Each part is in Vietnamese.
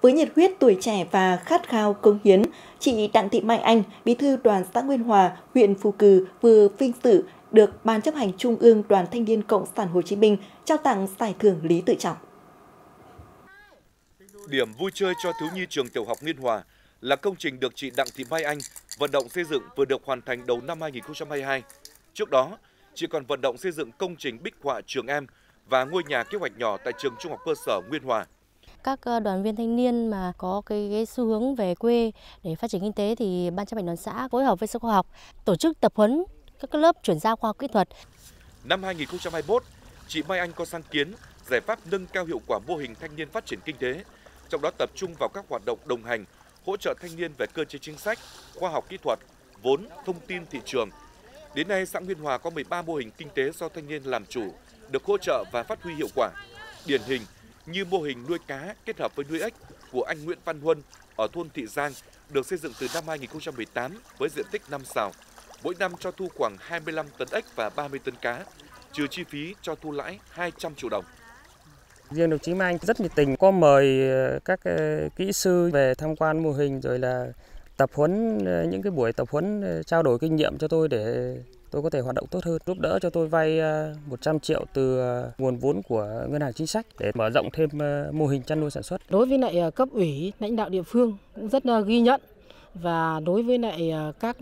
Với nhiệt huyết tuổi trẻ và khát khao công hiến, chị Đặng Thị Mai Anh, bí thư đoàn xã Nguyên Hòa, huyện Phù Cử vừa vinh dự được Ban chấp hành Trung ương Đoàn Thanh niên Cộng sản Hồ Chí Minh trao tặng giải thưởng Lý Tự Trọng. Điểm vui chơi cho thiếu nhi trường tiểu học Nguyên Hòa là công trình được chị Đặng Thị Mai Anh vận động xây dựng vừa được hoàn thành đầu năm 2022. Trước đó, chị còn vận động xây dựng công trình bích họa trường em và ngôi nhà kế hoạch nhỏ tại trường Trung học cơ sở Nguyên Hòa. Các đoàn viên thanh niên mà có cái, cái xu hướng về quê để phát triển kinh tế thì ban chấp hành đoàn xã phối hợp với sở khoa học tổ chức tập huấn các lớp chuyển giao khoa học kỹ thuật. Năm 2021, chị Mai Anh có sáng kiến giải pháp nâng cao hiệu quả mô hình thanh niên phát triển kinh tế, trong đó tập trung vào các hoạt động đồng hành, hỗ trợ thanh niên về cơ chế chính sách, khoa học kỹ thuật, vốn, thông tin thị trường. Đến nay, xã Nguyên Hòa có 13 mô hình kinh tế do thanh niên làm chủ, được hỗ trợ và phát huy hiệu quả. Điển hình như mô hình nuôi cá kết hợp với nuôi ếch của anh Nguyễn Văn Huân ở thôn Thị Giang được xây dựng từ năm 2018 với diện tích 5 sào. Mỗi năm cho thu khoảng 25 tấn ếch và 30 tấn cá, trừ chi phí cho thu lãi 200 triệu đồng. Riêng đồng chí Mai Anh rất nhiệt tình, có mời ờ, các ờ, kỹ sư về tham quan mô hình rồi là tập huấn ờ, những cái buổi tập huấn trao đổi kinh nghiệm cho tôi để tôi có thể hoạt động tốt hơn, giúp đỡ cho tôi vay ờ, 100 triệu từ ờ, nguồn vốn của ngân hàng chính sách để mở rộng thêm ờ, mô hình chăn nuôi sản xuất. Đối với lại cấp ủy, lãnh đạo địa phương cũng rất ghi nhận và đối với lại các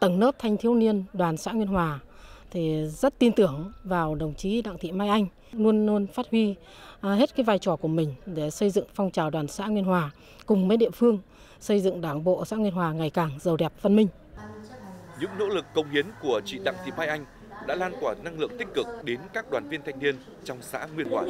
tầng lớp thanh thiếu niên đoàn xã Nguyên Hòa thì rất tin tưởng vào đồng chí Đặng Thị Mai Anh luôn luôn phát huy hết cái vai trò của mình để xây dựng phong trào đoàn xã Nguyên Hòa cùng với địa phương xây dựng đảng bộ xã Nguyên Hòa ngày càng giàu đẹp văn minh những nỗ lực công hiến của chị Đặng Thị Mai Anh đã lan tỏa năng lượng tích cực đến các đoàn viên thanh niên trong xã Nguyên Hòa.